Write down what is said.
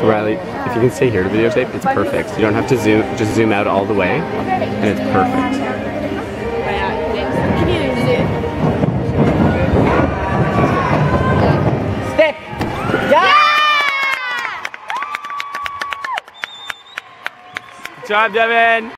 So Riley, if you can stay here to videotape, it's perfect. You don't have to zoom, just zoom out all the way, and it's perfect. Good job, Devon!